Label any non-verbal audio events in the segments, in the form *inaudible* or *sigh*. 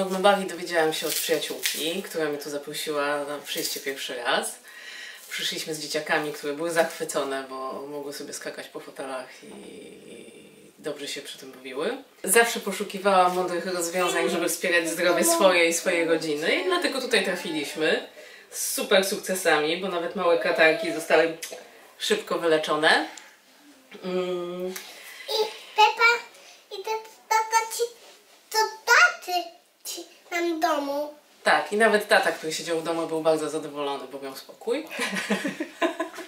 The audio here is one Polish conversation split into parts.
Nogmobali dowiedziałam się od przyjaciółki, która mnie tu zaprosiła na przyjście pierwszy raz. Przyszliśmy z dzieciakami, które były zachwycone, bo mogły sobie skakać po fotelach i dobrze się przy tym bawiły. Zawsze poszukiwałam mądrych rozwiązań, żeby wspierać zdrowie swoje i swojej rodziny i dlatego tutaj trafiliśmy z super sukcesami, bo nawet małe katarki zostały szybko wyleczone. Mm, I Pepa i to tata ci to taty ci nam domu. Tak, i nawet tata, który siedział w domu, był bardzo zadowolony, bo miał spokój.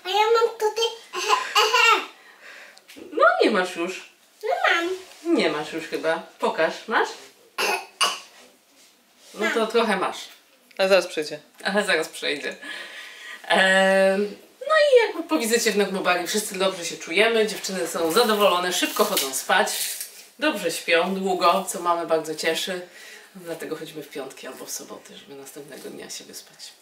A ja mam tutaj ehe, ehe. No nie masz już. No mam. Nie masz już chyba. Pokaż, masz? No to trochę masz, A zaraz przyjdzie. ale zaraz przejdzie. No i jakby po wizycie w Nogmobali wszyscy dobrze się czujemy, dziewczyny są zadowolone, szybko chodzą spać, dobrze śpią, długo, co mamy bardzo cieszy. Dlatego chodzimy w piątki albo w soboty, żeby następnego dnia się wyspać.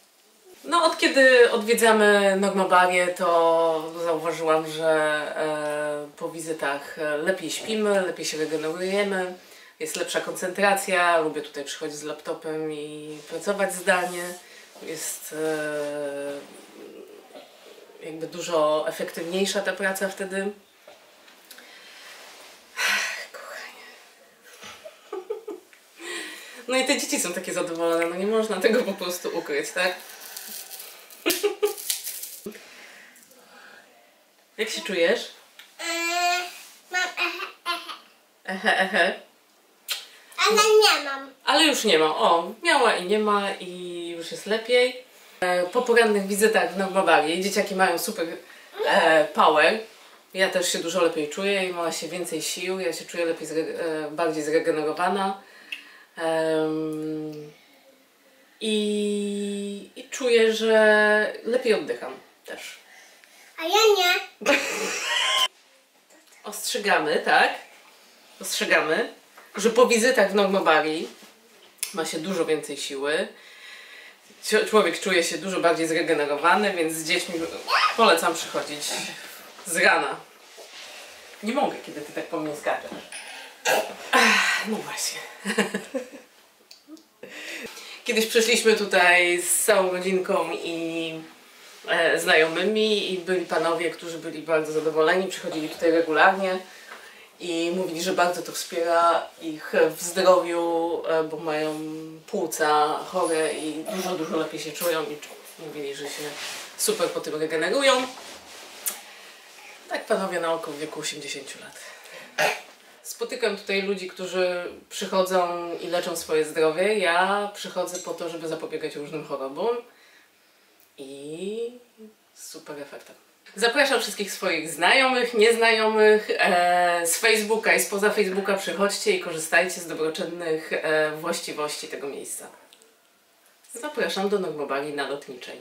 No, od kiedy odwiedzamy Nogmobalię, to zauważyłam, że e, po wizytach e, lepiej śpimy, lepiej się regenerujemy, jest lepsza koncentracja. Lubię tutaj przychodzić z laptopem i pracować zdalnie. Jest e, jakby dużo efektywniejsza ta praca wtedy. No i te dzieci są takie zadowolone, no nie można tego po prostu ukryć, tak? *laughs* Jak się czujesz? Mam ehe, ehe. Ehe, ehe. Ale nie mam. Ale już nie ma. O, miała i nie ma i już jest lepiej. E, Po porannych wizytach w Nogmobali dzieciaki mają super e, power. Ja też się dużo lepiej czuję i ma się więcej sił. Ja się czuję lepiej, e, bardziej zregenerowana. Em, i, I czuję, że lepiej oddycham też. A ja nie. *laughs* Ostrzegamy, tak? Ostrzegamy, że po wizytach w Normobari ma się dużo więcej siły. Człowiek czuje się dużo bardziej zregenerowany, więc z dziećmi polecam przychodzić z rana. Nie mogę, kiedy ty tak po mnie skaczesz. No właśnie. *laughs* Kiedyś przyszliśmy tutaj z całą rodzinką i e, znajomymi i byli panowie, którzy byli bardzo zadowoleni, przychodzili tutaj regularnie i mówili, że bardzo to wspiera ich w zdrowiu, e, bo mają płuca chore i dużo, dużo lepiej się czują i mówili, że się super po tym regenerują. Tak panowie na oko w wieku 80 lat. Spotykam tutaj ludzi, którzy przychodzą i leczą swoje zdrowie. Ja przychodzę po to, żeby zapobiegać różnym chorobom i super efektem. Zapraszam wszystkich swoich znajomych, nieznajomych e, z Facebooka i spoza Facebooka. Przychodźcie i korzystajcie z dobroczynnych e, właściwości tego miejsca. Zapraszam do Normobali na Lotniczej.